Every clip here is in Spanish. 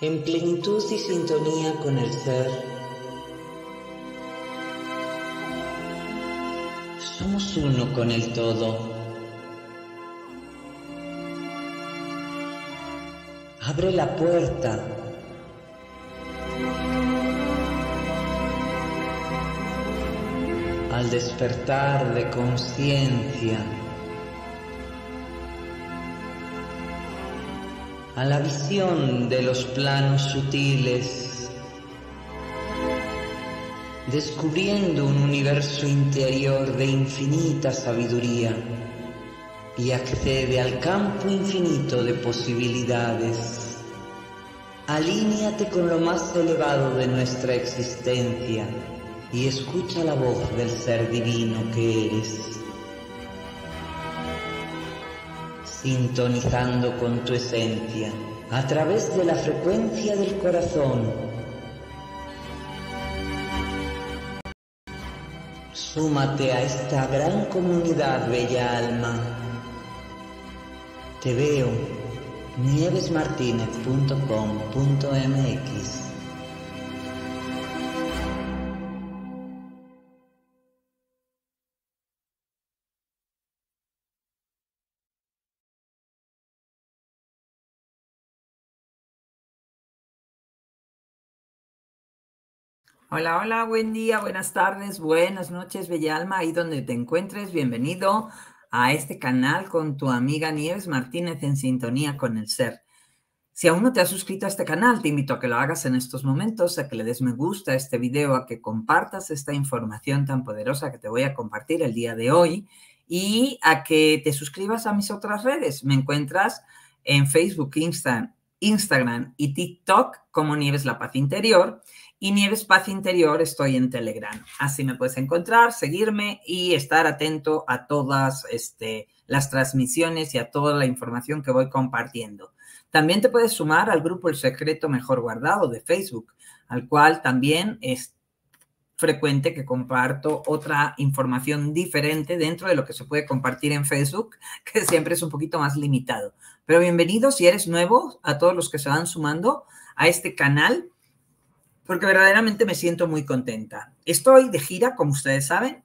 en plenitud y sintonía con el ser, somos uno con el todo. Abre la puerta. Al despertar de conciencia. A la visión de los planos sutiles, descubriendo un universo interior de infinita sabiduría y accede al campo infinito de posibilidades. Alíñate con lo más elevado de nuestra existencia y escucha la voz del ser divino que eres. Sintonizando con tu esencia a través de la frecuencia del corazón. Súmate a esta gran comunidad, bella alma. Te veo nievesmartinez.com.mx Hola, hola, buen día, buenas tardes, buenas noches, Bella Alma, ahí donde te encuentres, bienvenido a este canal con tu amiga Nieves Martínez en sintonía con el ser. Si aún no te has suscrito a este canal, te invito a que lo hagas en estos momentos, a que le des me gusta a este video, a que compartas esta información tan poderosa que te voy a compartir el día de hoy y a que te suscribas a mis otras redes. Me encuentras en Facebook, Insta, Instagram y TikTok como Nieves La Paz Interior y Nieves Paz Interior estoy en Telegram. Así me puedes encontrar, seguirme y estar atento a todas este, las transmisiones y a toda la información que voy compartiendo. También te puedes sumar al grupo El Secreto Mejor Guardado de Facebook, al cual también es frecuente que comparto otra información diferente dentro de lo que se puede compartir en Facebook, que siempre es un poquito más limitado. Pero bienvenido si eres nuevo a todos los que se van sumando a este canal porque verdaderamente me siento muy contenta. Estoy de gira, como ustedes saben,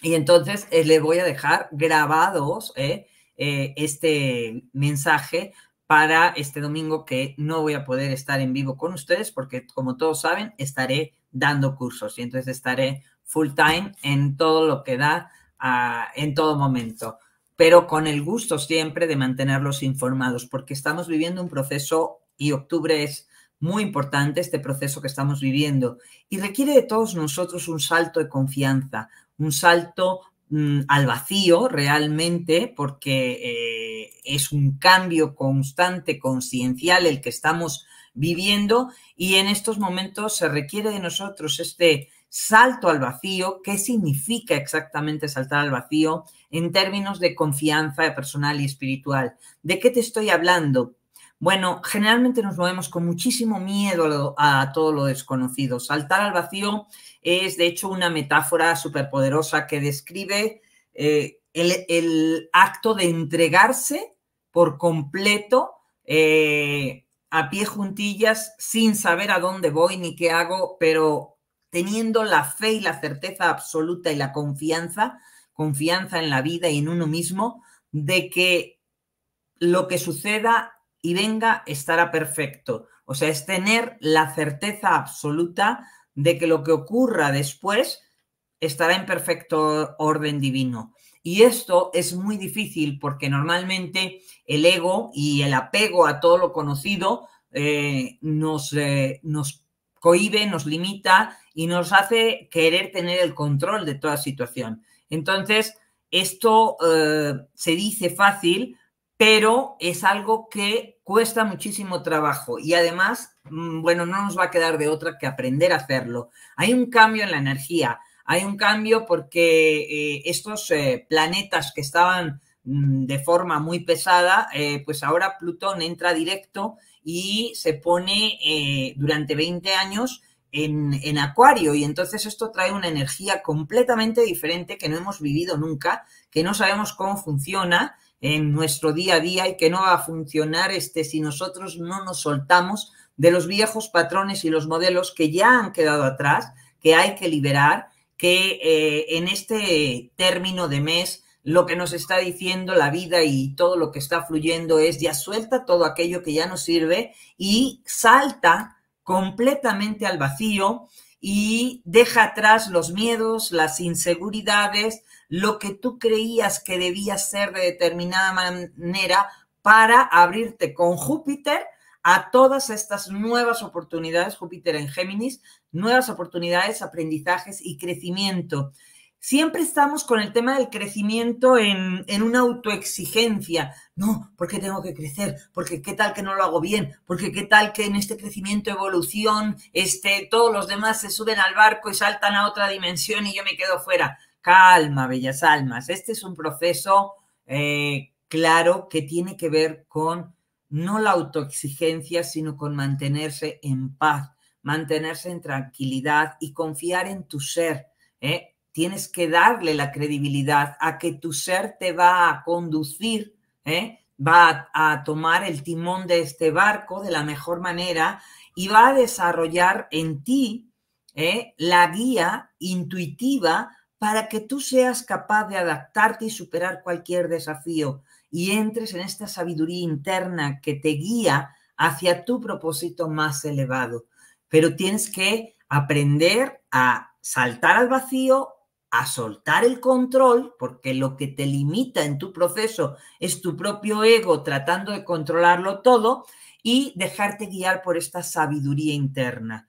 y entonces eh, le voy a dejar grabados eh, eh, este mensaje para este domingo que no voy a poder estar en vivo con ustedes porque, como todos saben, estaré dando cursos y entonces estaré full time en todo lo que da ah, en todo momento, pero con el gusto siempre de mantenerlos informados porque estamos viviendo un proceso y octubre es muy importante este proceso que estamos viviendo y requiere de todos nosotros un salto de confianza, un salto mm, al vacío realmente, porque eh, es un cambio constante, conciencial el que estamos viviendo y en estos momentos se requiere de nosotros este salto al vacío. ¿Qué significa exactamente saltar al vacío en términos de confianza personal y espiritual? ¿De qué te estoy hablando? Bueno, generalmente nos movemos con muchísimo miedo a todo lo desconocido. Saltar al vacío es, de hecho, una metáfora superpoderosa que describe eh, el, acto de entregarse por completo eh, a pie juntillas sin saber a dónde voy ni qué hago, pero teniendo la fe y la certeza absoluta y la confianza, confianza en la vida y en uno mismo, de que lo que suceda y venga, estará perfecto. O sea, es tener la certeza absoluta de que lo que ocurra después estará en perfecto orden divino. Y esto es muy difícil porque normalmente el ego y el apego a todo lo conocido eh, nos, eh, nos cohibe, nos limita y nos hace querer tener el control de toda situación. Entonces, esto eh, se dice fácil, pero es algo que cuesta muchísimo trabajo y además, mm, bueno, no nos va a quedar de otra que aprender a hacerlo. Hay un cambio en la energía, hay un cambio porque eh, estos eh, planetas que estaban mm, de forma muy pesada, pues ahora Plutón entra directo y se pone durante 20 años en, en, Acuario. Y entonces esto trae una energía completamente diferente que no hemos vivido nunca, que no sabemos cómo funciona en nuestro día a día y que no va a funcionar este, si nosotros no nos soltamos de los viejos patrones y los modelos que ya han quedado atrás, que hay que liberar, que eh, en este término de mes lo que nos está diciendo la vida y todo lo que está fluyendo es ya suelta todo aquello que ya no sirve y salta completamente al vacío y deja atrás los miedos, las inseguridades, lo que tú creías que debía ser de determinada manera para abrirte con Júpiter a todas estas nuevas oportunidades, Júpiter en Géminis, nuevas oportunidades, aprendizajes y crecimiento. Siempre estamos con el tema del crecimiento en, en, una autoexigencia. No, porque tengo que crecer, porque qué tal que no lo hago bien, porque qué tal que en este crecimiento, evolución, este, todos los demás se suben al barco y saltan a otra dimensión y yo me quedo fuera. Calma, bellas almas. Este es un proceso eh, claro que tiene que ver con no la autoexigencia, sino con mantenerse en paz, mantenerse en tranquilidad y confiar en tu ser. ¿eh? Tienes que darle la credibilidad a que tu ser te va a conducir, ¿eh? va a, tomar el timón de este barco de la mejor manera y va a desarrollar en ti ¿eh? la guía intuitiva para que tú seas capaz de adaptarte y superar cualquier desafío y entres en esta sabiduría interna que te guía hacia tu propósito más elevado. Pero tienes que aprender a saltar al vacío, a soltar el control, porque lo que te limita en tu proceso es tu propio ego tratando de controlarlo todo y dejarte guiar por esta sabiduría interna.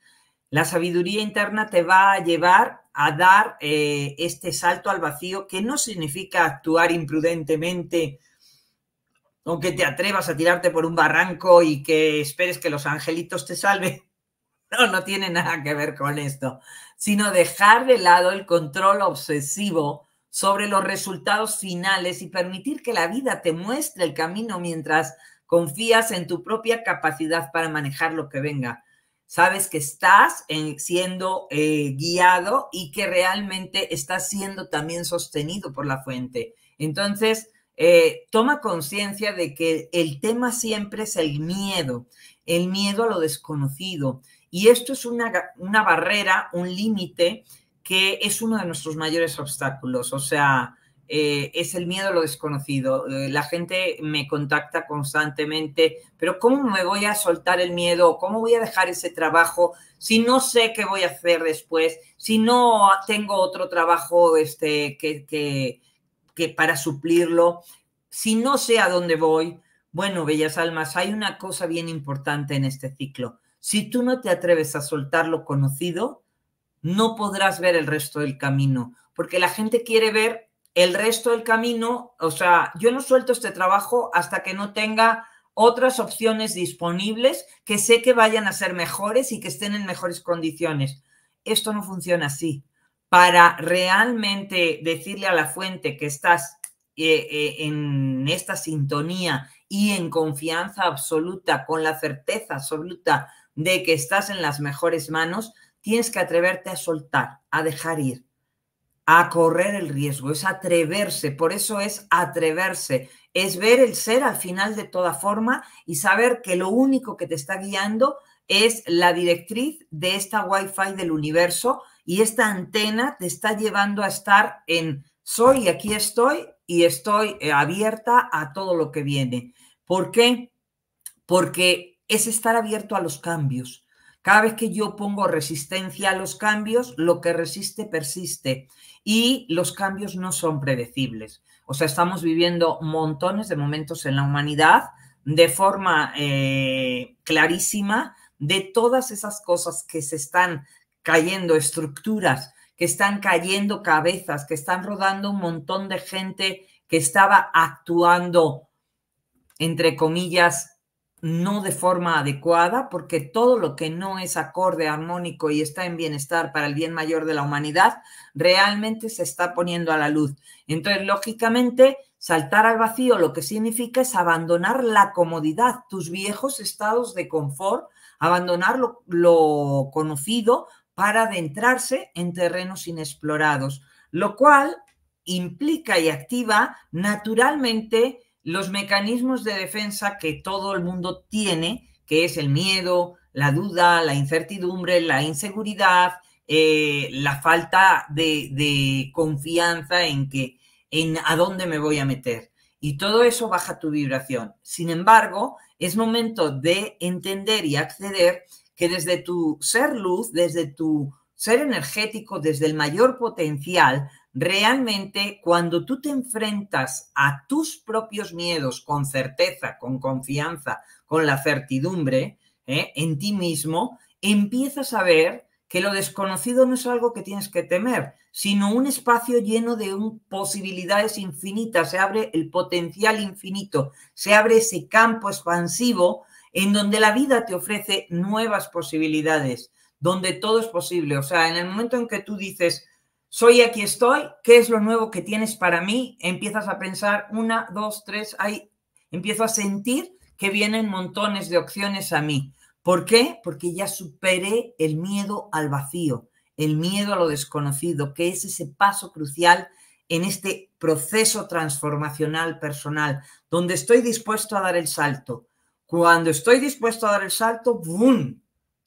La sabiduría interna te va a llevar a dar eh, este salto al vacío, que no significa actuar imprudentemente aunque te atrevas a tirarte por un barranco y que esperes que los angelitos te salven. No, no tiene nada que ver con esto, sino dejar de lado el control obsesivo sobre los resultados finales y permitir que la vida te muestre el camino mientras confías en tu propia capacidad para manejar lo que venga. Sabes que estás siendo eh, guiado y que realmente estás siendo también sostenido por la fuente. Entonces, eh, toma conciencia de que el tema siempre es el miedo, el miedo a lo desconocido. Y esto es una, una barrera, un límite que es uno de nuestros mayores obstáculos. O sea, eh, es el miedo a lo desconocido. Eh, la gente me contacta constantemente, pero ¿cómo me voy a soltar el miedo? ¿Cómo voy a dejar ese trabajo si no sé qué voy a hacer después? Si no tengo otro trabajo este, que, que, que para suplirlo, si no sé a dónde voy, bueno, bellas almas, hay una cosa bien importante en este ciclo. Si tú no te atreves a soltar lo conocido, no podrás ver el resto del camino, porque la gente quiere ver el resto del camino, o sea, yo no suelto este trabajo hasta que no tenga otras opciones disponibles que sé que vayan a ser mejores y que estén en mejores condiciones. Esto no funciona así para realmente decirle a la fuente que estás eh, eh, en esta sintonía y en confianza absoluta, con la certeza absoluta de que estás en las mejores manos, tienes que atreverte a soltar, a dejar ir, a correr el riesgo, es atreverse, por eso es atreverse, es ver el ser al final de toda forma y saber que lo único que te está guiando es la directriz de esta Wi-Fi del universo y esta antena te está llevando a estar en soy, aquí estoy y estoy eh, abierta a todo lo que viene. ¿Por qué? Porque es estar abierto a los cambios. Cada vez que yo pongo resistencia a los cambios, lo que resiste persiste y los cambios no son predecibles. O sea, estamos viviendo montones de momentos en la humanidad de forma eh, clarísima de todas esas cosas que se están cayendo estructuras, que están cayendo cabezas, que están rodando un montón de gente que estaba actuando, entre comillas, no de forma adecuada, porque todo lo que no es acorde, armónico y está en bienestar para el bien mayor de la humanidad, realmente se está poniendo a la luz. Entonces, lógicamente, saltar al vacío lo que significa es abandonar la comodidad, tus viejos estados de confort, abandonar lo, lo conocido para adentrarse en terrenos inexplorados, lo cual implica y activa naturalmente los mecanismos de defensa que todo el mundo tiene, que es el miedo, la duda, la incertidumbre, la inseguridad, eh, la falta de, de, confianza en que en a dónde me voy a meter. Y todo eso baja tu vibración. Sin embargo, es momento de entender y acceder que desde tu ser luz, desde tu ser energético, desde el mayor potencial, realmente cuando tú te enfrentas a tus propios miedos con certeza, con confianza, con la certidumbre ¿eh? en ti mismo, empiezas a ver que lo desconocido no es algo que tienes que temer, sino un espacio lleno de posibilidades infinitas, se abre el potencial infinito, se abre ese campo expansivo en donde la vida te ofrece nuevas posibilidades, donde todo es posible. O sea, en el momento en que tú dices, soy aquí estoy, ¿qué es lo nuevo que tienes para mí? Empiezas a pensar, una, dos, tres, ahí empiezo a sentir que vienen montones de opciones a mí. ¿Por qué? Porque ya superé el miedo al vacío, el miedo a lo desconocido, que es ese paso crucial en este proceso transformacional personal, donde estoy dispuesto a dar el salto. Cuando estoy dispuesto a dar el salto, ¡boom!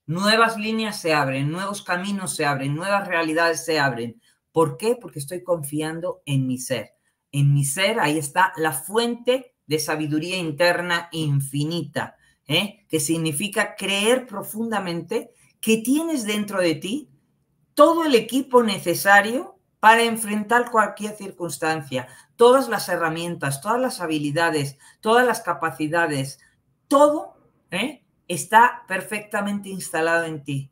Nuevas líneas se abren, nuevos caminos se abren, nuevas realidades se abren. ¿Por qué? Porque estoy confiando en mi ser. En mi ser, ahí está la fuente de sabiduría interna infinita ¿eh? que significa creer profundamente que tienes dentro de ti todo el equipo necesario para enfrentar cualquier circunstancia, todas las herramientas, todas las habilidades, todas las capacidades, todo ¿eh? está perfectamente instalado en ti.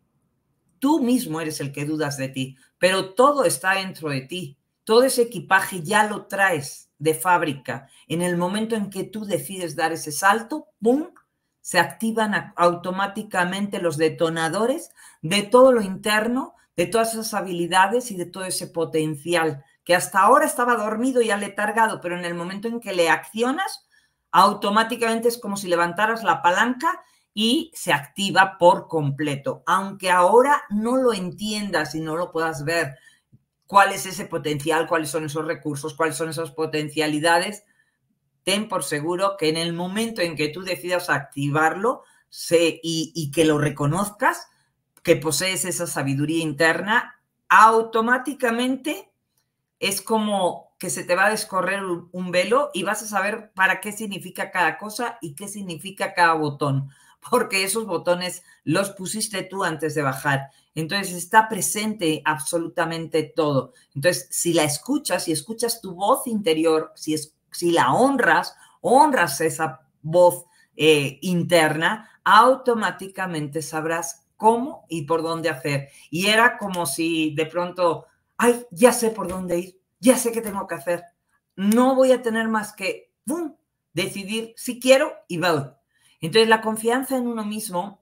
Tú mismo eres el que dudas de ti, pero todo está dentro de ti. Todo ese equipaje ya lo traes de fábrica. En el momento en que tú decides dar ese salto, ¡pum! se activan automáticamente los detonadores de todo lo interno, de todas esas habilidades y de todo ese potencial que hasta ahora estaba dormido y aletargado, pero en el momento en que le accionas, automáticamente es como si levantaras la palanca y se activa por completo. Aunque ahora no lo entiendas y no lo puedas ver, cuál es ese potencial, cuáles son esos recursos, cuáles son esas potencialidades, ten por seguro que en el momento en que tú decidas activarlo y, que lo reconozcas, que posees esa sabiduría interna, automáticamente es como que se te va a descorrer un velo y vas a saber para qué significa cada cosa y qué significa cada botón, porque esos botones los pusiste tú antes de bajar. Entonces está presente absolutamente todo. Entonces, si la escuchas, si escuchas tu voz interior, si es, si la honras, honras esa voz eh, interna, automáticamente sabrás cómo y por dónde hacer. Y era como si de pronto, ay, ya sé por dónde ir, ya sé qué tengo que hacer. No voy a tener más que, decidir si quiero y voy. Entonces la confianza en uno mismo,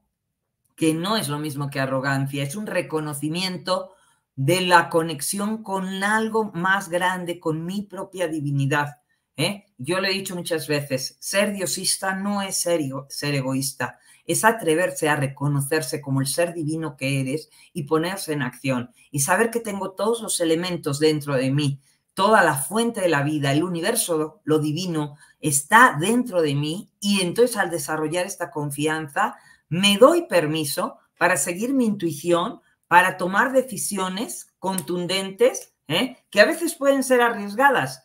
que no es lo mismo que arrogancia, es un reconocimiento de la conexión con algo más grande, con mi propia divinidad. ¿eh? Yo lo he dicho muchas veces, ser diosista no es ser, ser egoísta, es atreverse a reconocerse como el ser divino que eres y ponerse en acción y saber que tengo todos los elementos dentro de mí, toda la fuente de la vida, el universo, lo divino, está dentro de mí y entonces al desarrollar esta confianza me doy permiso para seguir mi intuición, para tomar decisiones contundentes, ¿eh? que a veces pueden ser arriesgadas,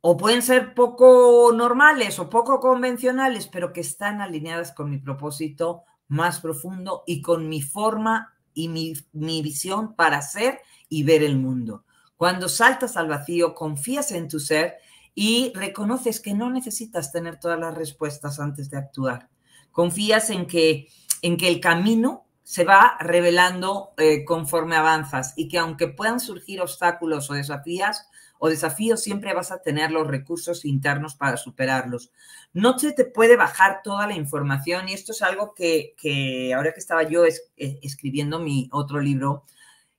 o pueden ser poco normales o poco convencionales, pero que están alineadas con mi propósito más profundo y con mi forma y mi, visión para ser y ver el mundo. Cuando saltas al vacío, confías en tu ser y reconoces que no necesitas tener todas las respuestas antes de actuar. Confías en que, en que el camino se va revelando eh, conforme avanzas y que aunque puedan surgir obstáculos o desafíos, o desafíos, siempre vas a tener los recursos internos para superarlos. No se te puede bajar toda la información y esto es algo que, ahora que estaba yo eh, escribiendo mi otro libro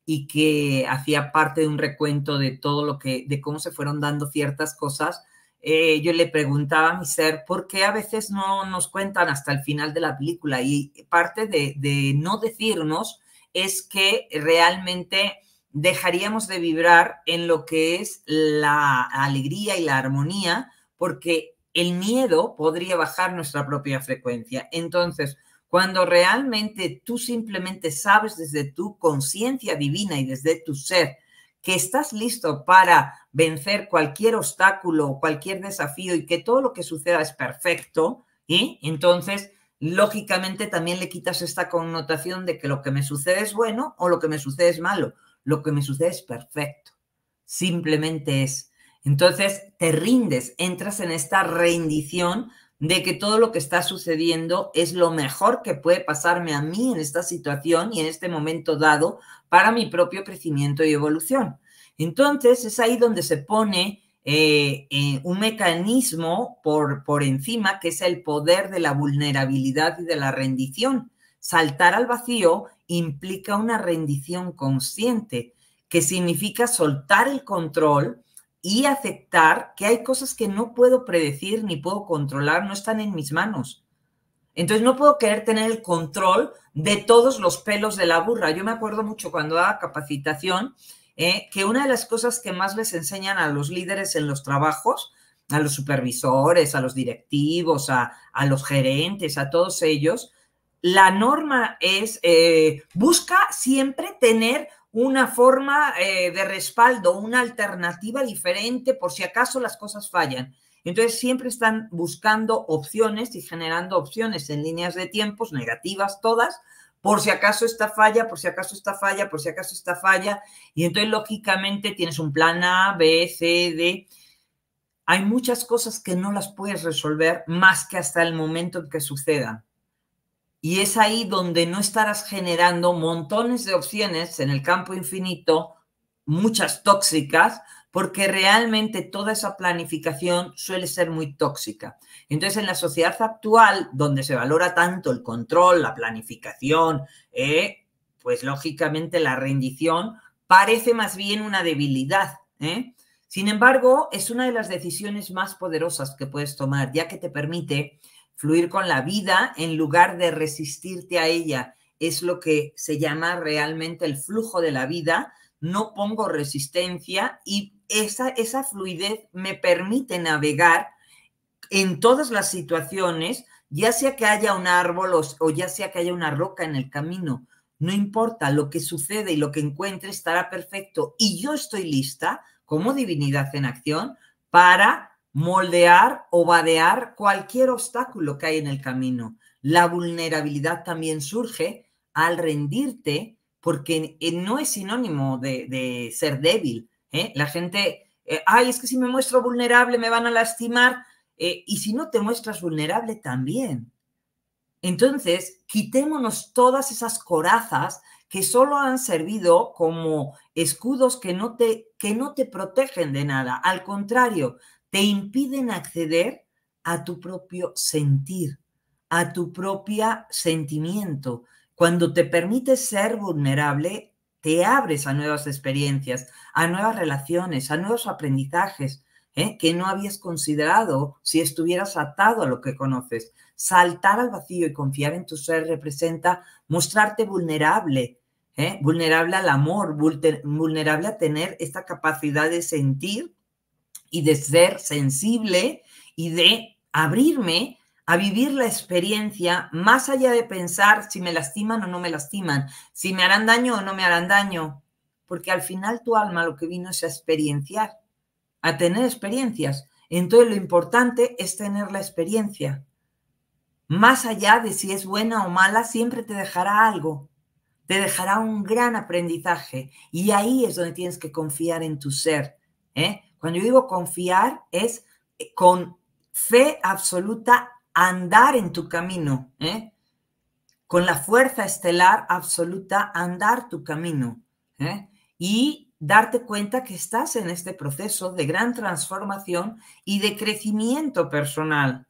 y que hacía parte de un recuento de todo lo que, de cómo se fueron dando ciertas cosas, eh, yo le preguntaba a mi ser por qué a veces no nos cuentan hasta el final de la película y parte de, de no decirnos es que realmente dejaríamos de vibrar en lo que es la alegría y la armonía, porque el miedo podría bajar nuestra propia frecuencia. Entonces, cuando realmente tú simplemente sabes desde tu conciencia divina y desde tu ser que estás listo para vencer cualquier obstáculo, cualquier desafío y que todo lo que suceda es perfecto, y entonces lógicamente también le quitas esta connotación de que lo que me sucede es bueno o lo que me sucede es malo. Lo que me sucede es perfecto. Simplemente es. Entonces te rindes, entras en esta rendición de que todo lo que está sucediendo es lo mejor que puede pasarme a mí en esta situación y en este momento dado para mi propio crecimiento y evolución. Entonces es ahí donde se pone eh, eh, un mecanismo por, por encima que es el poder de la vulnerabilidad y de la rendición. Saltar al vacío implica una rendición consciente, que significa soltar el control y aceptar que hay cosas que no puedo predecir ni puedo controlar, no están en mis manos. Entonces no puedo querer tener el control de todos los pelos de la burra. Yo me acuerdo mucho cuando daba capacitación eh, que una de las cosas que más les enseñan a los líderes en los trabajos, a los supervisores, a los directivos, a, los gerentes, a todos ellos, la norma es, eh, busca siempre tener una forma eh, de respaldo, una alternativa diferente por si acaso las cosas fallan. Entonces siempre están buscando opciones y generando opciones en líneas de tiempos negativas todas, por si acaso esta falla, por si acaso esta falla, por si acaso esta falla. Y entonces lógicamente tienes un plan A, B, C, D. Hay muchas cosas que no las puedes resolver más que hasta el momento en que sucedan. Y es ahí donde no estarás generando montones de opciones en el campo infinito, muchas tóxicas, porque realmente toda esa planificación suele ser muy tóxica. Entonces, en la sociedad actual, donde se valora tanto el control, la planificación, eh, pues lógicamente la rendición parece más bien una debilidad. ¿eh? Sin embargo, es una de las decisiones más poderosas que puedes tomar, ya que te permite fluir con la vida en lugar de resistirte a ella. Es lo que se llama realmente el flujo de la vida. No pongo resistencia y esa, esa fluidez me permite navegar en todas las situaciones, ya sea que haya un árbol o, o ya sea que haya una roca en el camino. No importa, lo que sucede y lo que encuentre estará perfecto. Y yo estoy lista, como divinidad en acción, para moldear o vadear cualquier obstáculo que hay en el camino. La vulnerabilidad también surge al rendirte porque eh, no es sinónimo de, ser débil. ¿eh? La gente, eh, ay, es que si me muestro vulnerable me van a lastimar. y si no te muestras vulnerable también. Entonces, quitémonos todas esas corazas que solo han servido como escudos que no te, que no te protegen de nada. Al contrario, te impiden acceder a tu propio sentir, a tu propio sentimiento. Cuando te permites ser vulnerable, te abres a nuevas experiencias, a nuevas relaciones, a nuevos aprendizajes ¿eh? que no habías considerado si estuvieras atado a lo que conoces. Saltar al vacío y confiar en tu ser representa mostrarte vulnerable, ¿eh? vulnerable al amor, vulnerable a tener esta capacidad de sentir y de ser sensible y de abrirme a vivir la experiencia más allá de pensar si me lastiman o no me lastiman, si me harán daño o no me harán daño, porque al final tu alma lo que vino es a experienciar, a tener experiencias. Entonces lo importante es tener la experiencia. Más allá de si es buena o mala, siempre te dejará algo, te dejará un gran aprendizaje y ahí es donde tienes que confiar en tu ser. ¿eh? Cuando yo digo confiar es eh, con fe absoluta andar en tu camino, ¿eh? con la fuerza estelar absoluta andar tu camino ¿eh? y darte cuenta que estás en este proceso de gran transformación y de crecimiento personal.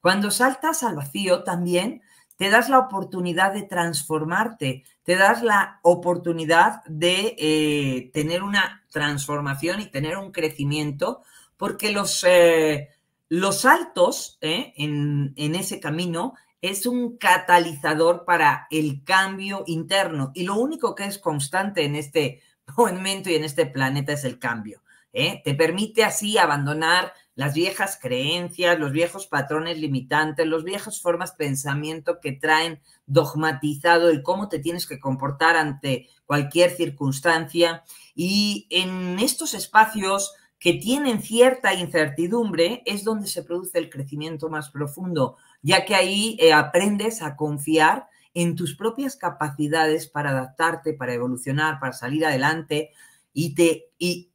Cuando saltas al vacío también te das la oportunidad de transformarte, te das la oportunidad de eh, tener una transformación y tener un crecimiento, porque los, eh, los saltos eh, en, en ese camino es un catalizador para el cambio interno y lo único que es constante en este momento y en este planeta es el cambio. ¿Eh? te permite así abandonar las viejas creencias, los viejos patrones limitantes, los viejos formas de pensamiento que traen dogmatizado el cómo te tienes que comportar ante cualquier circunstancia. Y en estos espacios que tienen cierta incertidumbre es donde se produce el crecimiento más profundo, ya que ahí eh, aprendes a confiar en tus propias capacidades para adaptarte, para evolucionar, para salir adelante. Y, te,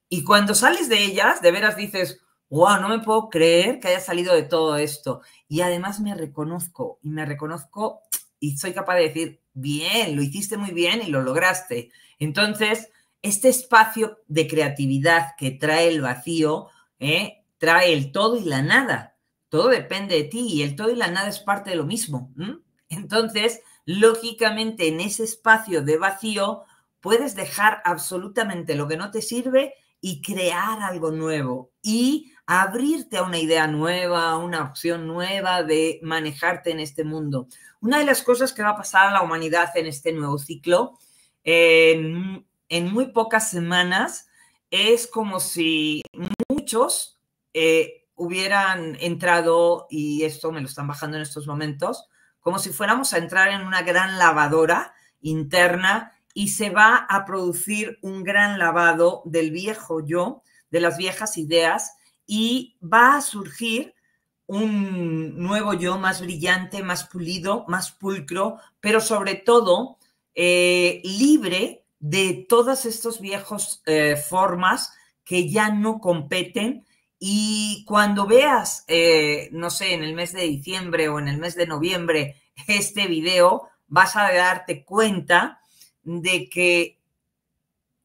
y cuando sales de ellas, de veras dices, wow, no me puedo creer que haya salido de todo esto. Y además me reconozco, y me reconozco y soy capaz de decir, bien, lo hiciste muy bien y lo lograste. Entonces, este espacio de creatividad que trae el vacío, ¿eh? trae el todo y la nada. Todo depende de ti y el todo y la nada es parte de lo mismo. Entonces, lógicamente, en ese espacio de vacío, puedes dejar absolutamente lo que no te sirve y crear algo nuevo y abrirte a una idea nueva, a una opción nueva de manejarte en este mundo. Una de las cosas que va a pasar a la humanidad en este nuevo ciclo, en, muy pocas semanas, es como si muchos eh, hubieran entrado, y esto me lo están bajando en estos momentos, como si fuéramos a entrar en una gran lavadora interna y se va a producir un gran lavado del viejo yo, de las viejas ideas, y va a surgir un nuevo yo más brillante, más pulido, más pulcro, pero sobre todo eh, libre de todas estas viejas eh, formas que ya no competen. Y cuando veas, eh, no sé, en el mes de diciembre o en el mes de noviembre este video, vas a darte cuenta de que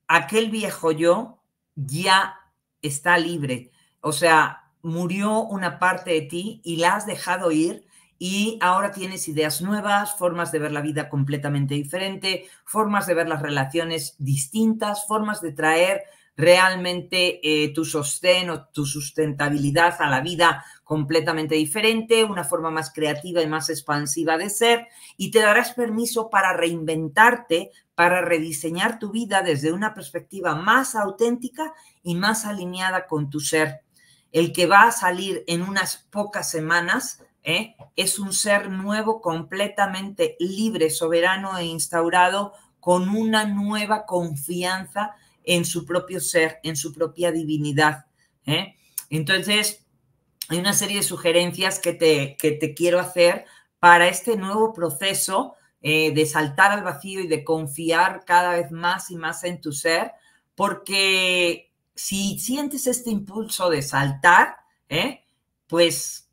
aquel viejo yo ya está libre. O sea, murió una parte de ti y la has dejado ir y ahora tienes ideas nuevas, formas de ver la vida completamente diferente, formas de ver las relaciones distintas, formas de traer realmente eh, tu sostén o tu sustentabilidad a la vida completamente diferente, una forma más creativa y más expansiva de ser, y te darás permiso para reinventarte, para rediseñar tu vida desde una perspectiva más auténtica y más alineada con tu ser el que va a salir en unas pocas semanas ¿eh? es un ser nuevo, completamente libre, soberano e instaurado con una nueva confianza en su propio ser, en su propia divinidad. ¿eh? Entonces, hay una serie de sugerencias que te, que te quiero hacer para este nuevo proceso eh, de saltar al vacío y de confiar cada vez más y más en tu ser, porque si sientes este impulso de saltar, ¿eh? pues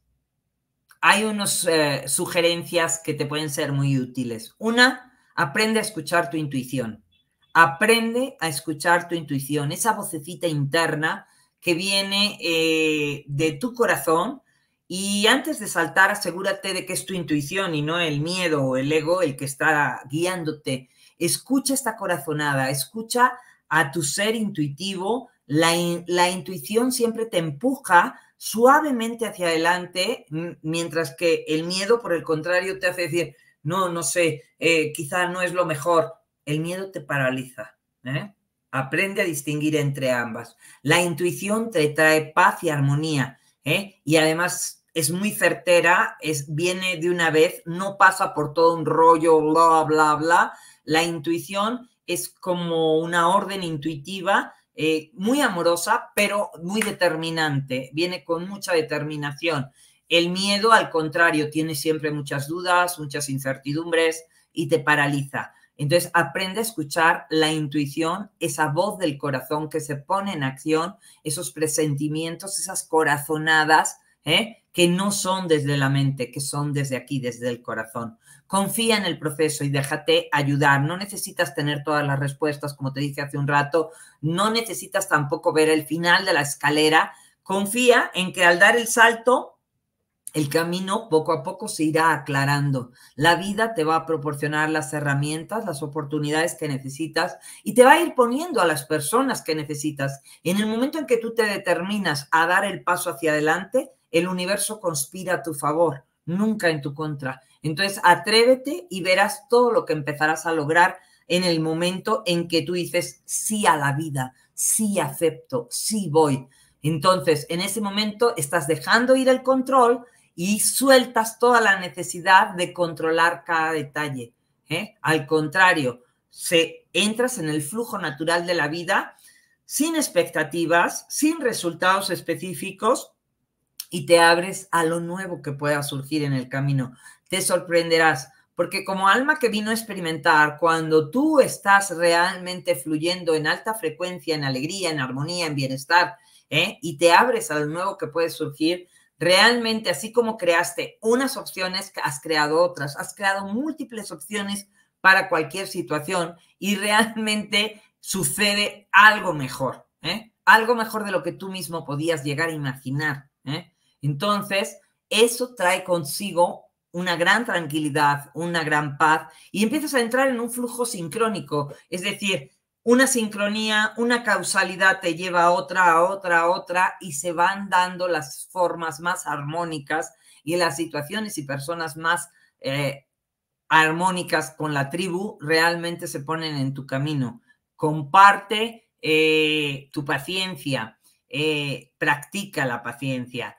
hay unas eh, sugerencias que te pueden ser muy útiles. Una, aprende a escuchar tu intuición. Aprende a escuchar tu intuición, esa vocecita interna que viene eh, de tu corazón. Y antes de saltar, asegúrate de que es tu intuición y no el miedo o el ego el que está guiándote. Escucha esta corazonada, escucha a tu ser intuitivo, la, intuición siempre te empuja suavemente hacia adelante, mientras que el miedo, por el contrario, te hace decir, no, no sé, eh, quizá no es lo mejor. El miedo te paraliza. ¿eh? Aprende a distinguir entre ambas. La intuición te trae paz y armonía. ¿eh? Y además es muy certera, es, viene de una vez, no pasa por todo un rollo, bla, bla, bla. La intuición es como una orden intuitiva eh, muy amorosa, pero muy determinante, viene con mucha determinación. El miedo, al contrario, tiene siempre muchas dudas, muchas incertidumbres y te paraliza. Entonces, aprende a escuchar la intuición, esa voz del corazón que se pone en acción, esos presentimientos, esas corazonadas, ¿eh? que no son desde la mente, que son desde aquí, desde el corazón. Confía en el proceso y déjate ayudar. No necesitas tener todas las respuestas, como te dije hace un rato. No necesitas tampoco ver el final de la escalera. Confía en que al dar el salto, el camino poco a poco se irá aclarando. La vida te va a proporcionar las herramientas, las oportunidades que necesitas y te va a ir poniendo a las personas que necesitas. En el momento en que tú te determinas a dar el paso hacia adelante, el universo conspira a tu favor, nunca en tu contra. Entonces, atrévete y verás todo lo que empezarás a lograr en el momento en que tú dices sí a la vida, sí acepto, sí voy. Entonces, en ese momento estás dejando ir el control y sueltas toda la necesidad de controlar cada detalle. ¿eh? Al contrario, se, entras en el flujo natural de la vida sin expectativas, sin resultados específicos y te abres a lo nuevo que pueda surgir en el camino. Te sorprenderás, porque como alma que vino a experimentar, cuando tú estás realmente fluyendo en alta frecuencia, en alegría, en armonía, en bienestar, ¿eh? y te abres a lo nuevo que puede surgir, realmente así como creaste unas opciones, has creado otras, has creado múltiples opciones para cualquier situación y realmente sucede algo mejor, ¿eh? algo mejor de lo que tú mismo podías llegar a imaginar. ¿eh? Entonces, eso trae consigo una gran tranquilidad, una gran paz y empiezas a entrar en un flujo sincrónico, es decir, una sincronía, una causalidad te lleva a otra, a otra, a otra y se van dando las formas más armónicas y las situaciones y personas más eh, armónicas con la tribu realmente se ponen en tu camino. Comparte eh, tu paciencia, eh, practica la paciencia.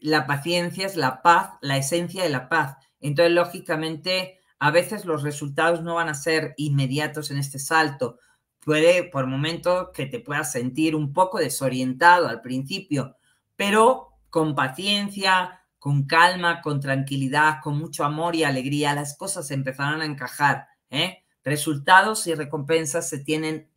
la paciencia es la paz, la esencia de la paz. Entonces, lógicamente, a veces los resultados no van a ser inmediatos en este salto. Puede por momentos que te puedas sentir un poco desorientado al principio, pero con paciencia, con calma, con tranquilidad, con mucho amor y alegría, las cosas empezarán a encajar. ¿eh? Resultados y recompensas se tienen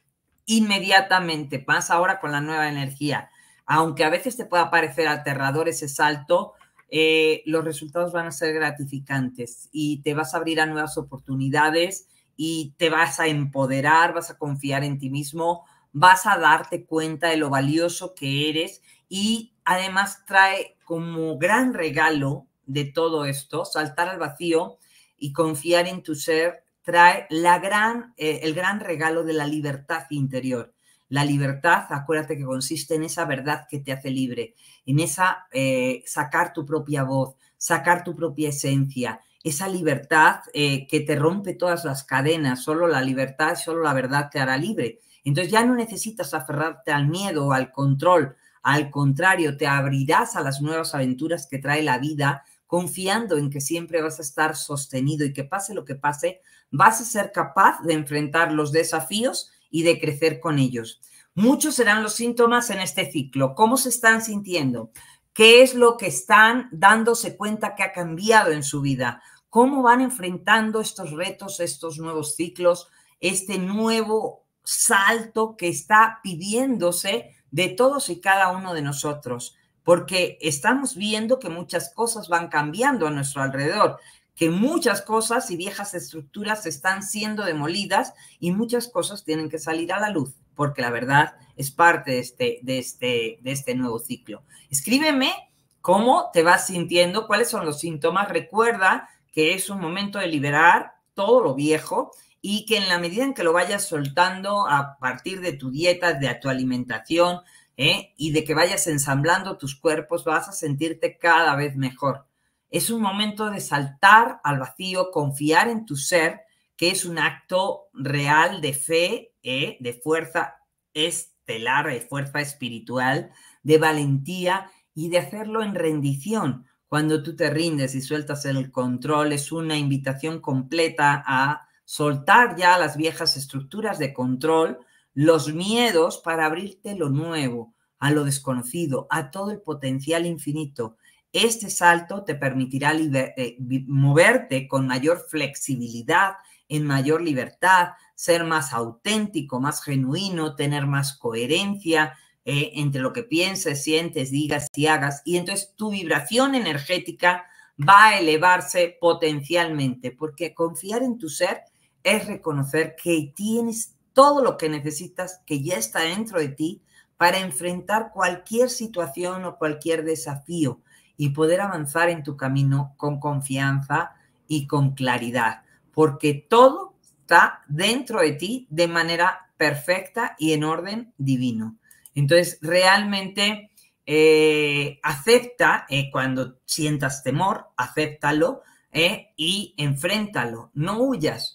inmediatamente. Pasa ahora con la nueva energía. Aunque a veces te pueda parecer aterrador ese salto, eh, los resultados van a ser gratificantes y te vas a abrir a nuevas oportunidades y te vas a empoderar, vas a confiar en ti mismo, vas a darte cuenta de lo valioso que eres y además trae como gran regalo de todo esto, saltar al vacío y confiar en tu ser, trae la gran, eh, el gran regalo de la libertad interior. La libertad, acuérdate que consiste en esa verdad que te hace libre, en esa eh, sacar tu propia voz, sacar tu propia esencia, esa libertad eh, que te rompe todas las cadenas, solo la libertad, solo la verdad te hará libre. Entonces ya no necesitas aferrarte al miedo o al control, al contrario, te abrirás a las nuevas aventuras que trae la vida, confiando en que siempre vas a estar sostenido y que pase lo que pase, vas a ser capaz de enfrentar los desafíos y de crecer con ellos. Muchos serán los síntomas en este ciclo. ¿Cómo se están sintiendo? ¿Qué es lo que están dándose cuenta que ha cambiado en su vida? ¿Cómo van enfrentando estos retos, estos nuevos ciclos, este nuevo salto que está pidiéndose de todos y cada uno de nosotros? Porque estamos viendo que muchas cosas van cambiando a nuestro alrededor que muchas cosas y viejas estructuras están siendo demolidas y muchas cosas tienen que salir a la luz, porque la verdad es parte de este, de este, de este nuevo ciclo. Escríbeme cómo te vas sintiendo, cuáles son los síntomas. Recuerda que es un momento de liberar todo lo viejo y que en la medida en que lo vayas soltando a partir de tu dieta, de tu alimentación ¿eh? y de que vayas ensamblando tus cuerpos, vas a sentirte cada vez mejor. Es un momento de saltar al vacío, confiar en tu ser, que es un acto real de fe, ¿eh? de fuerza estelar, de fuerza espiritual, de valentía y de hacerlo en rendición. Cuando tú te rindes y sueltas el control, es una invitación completa a soltar ya las viejas estructuras de control, los miedos para abrirte lo nuevo, a lo desconocido, a todo el potencial infinito. Este salto te permitirá eh, moverte con mayor flexibilidad, en mayor libertad, ser más auténtico, más genuino, tener más coherencia eh, entre lo que pienses, sientes, digas y hagas. Y entonces tu vibración energética va a elevarse potencialmente, porque confiar en tu ser es reconocer que tienes todo lo que necesitas, que ya está dentro de ti, para enfrentar cualquier situación o cualquier desafío y poder avanzar en tu camino con confianza y con claridad, porque todo está dentro de ti de manera perfecta y en orden divino. Entonces, realmente eh, acepta eh, cuando sientas temor, acéptalo eh, y enfréntalo, no huyas,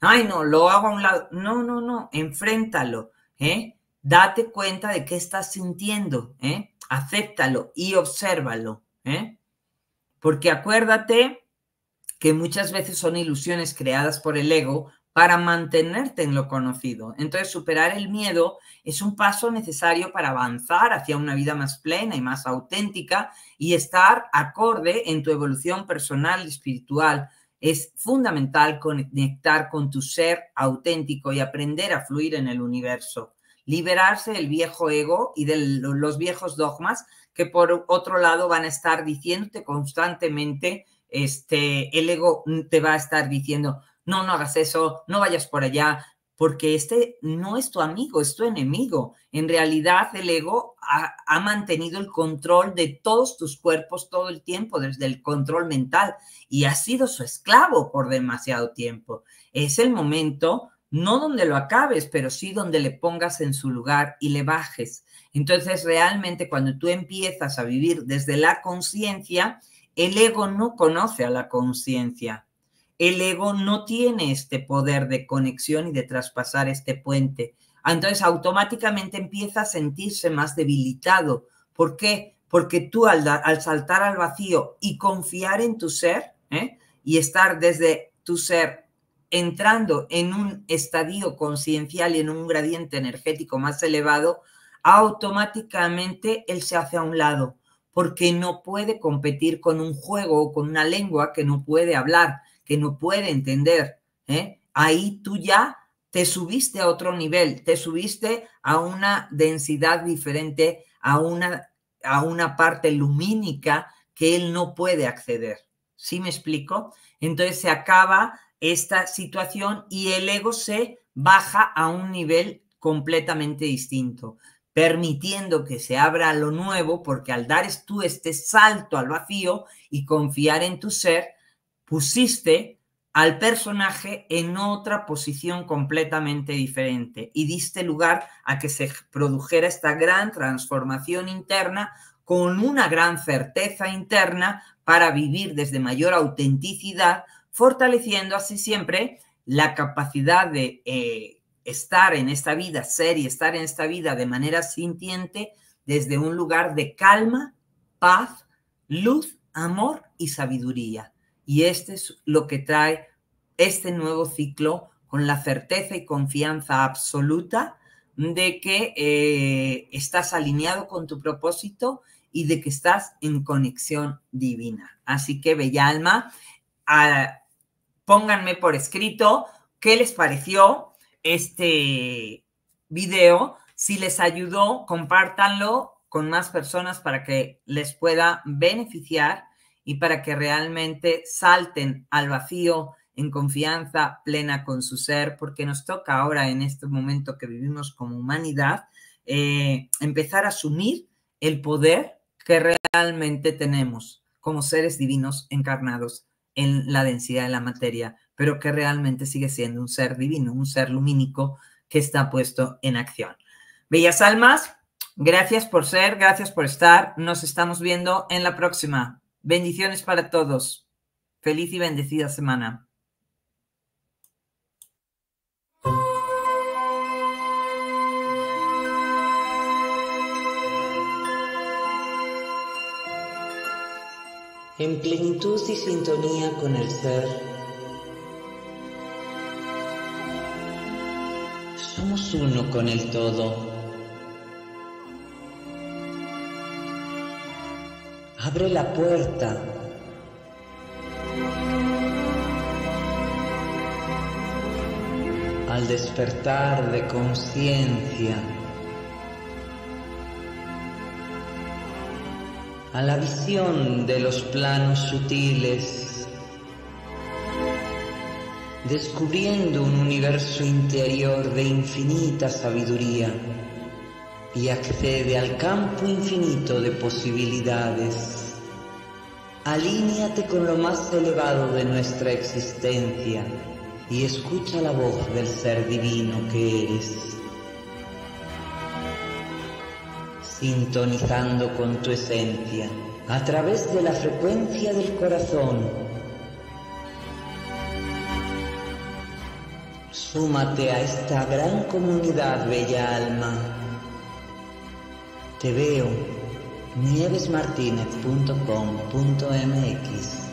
Ay, no, lo hago a un lado. No, no, no, enfréntalo. Date cuenta de qué estás sintiendo. Acéptalo y obsérvalo, ¿eh? Porque acuérdate que muchas veces son ilusiones creadas por el ego para mantenerte en lo conocido. Entonces, superar el miedo es un paso necesario para avanzar hacia una vida más plena y más auténtica y estar acorde en tu evolución personal y espiritual. Es fundamental conectar con tu ser auténtico y aprender a fluir en el universo. Liberarse del viejo ego y de los viejos dogmas que por otro lado van a estar diciéndote constantemente, este, el ego te va a estar diciendo, no, no hagas eso, no vayas por allá, porque este no es tu amigo, es tu enemigo. En realidad el ego ha, mantenido el control de todos tus cuerpos todo el tiempo, desde el control mental, y ha sido su esclavo por demasiado tiempo. Es el momento, no donde lo acabes, pero sí donde le pongas en su lugar y le bajes. Entonces realmente cuando tú empiezas a vivir desde la conciencia, el ego no conoce a la conciencia el ego no tiene este poder de conexión y de traspasar este puente. Entonces automáticamente empieza a sentirse más debilitado. ¿Por qué? Porque tú al, saltar al vacío y confiar en tu ser ¿eh? y estar desde tu ser entrando en un estadio conciencial y en un gradiente energético más elevado, automáticamente él se hace a un lado porque no puede competir con un juego o con una lengua que no puede hablar que no puede entender. ¿eh? Ahí tú ya te subiste a otro nivel, te subiste a una densidad diferente, a una, a una parte lumínica que él no puede acceder. ¿Sí me explico? Entonces se acaba esta situación y el ego se baja a un nivel completamente distinto, permitiendo que se abra lo nuevo, porque al dar tú este salto al vacío y confiar en tu ser, pusiste al personaje en otra posición completamente diferente y diste lugar a que se produjera esta gran transformación interna con una gran certeza interna para vivir desde mayor autenticidad, fortaleciendo así siempre la capacidad de eh, estar en esta vida, ser y estar en esta vida de manera sintiente desde un lugar de calma, paz, luz, amor y sabiduría. Y este es lo que trae este nuevo ciclo con la certeza y confianza absoluta de que eh, estás alineado con tu propósito y de que estás en conexión divina. Así que, bella alma, ah, pónganme por escrito qué les pareció este video. Si les ayudó, compártanlo con más personas para que les pueda beneficiar y para que realmente salten al vacío en confianza plena con su ser, porque nos toca ahora en este momento que vivimos como humanidad, eh, empezar a asumir el poder que realmente tenemos como seres divinos encarnados en la densidad de la materia, pero que realmente sigue siendo un ser divino, un ser lumínico que está puesto en acción. Bellas almas, gracias por ser, gracias por estar. Nos estamos viendo en la próxima. Bendiciones para todos. Feliz y bendecida semana. En plenitud y sintonía con el ser, somos uno con el todo. Abre la puerta. Al despertar de conciencia, a la visión de los planos sutiles, descubriendo un universo interior de infinita sabiduría y accede al campo infinito de posibilidades. Alíñate con lo más elevado de nuestra existencia y escucha la voz del ser divino que eres. sintonizando con tu esencia a través de la frecuencia del corazón. Súmate a esta gran comunidad, bella alma. Te veo, nievesmartinez.com.mx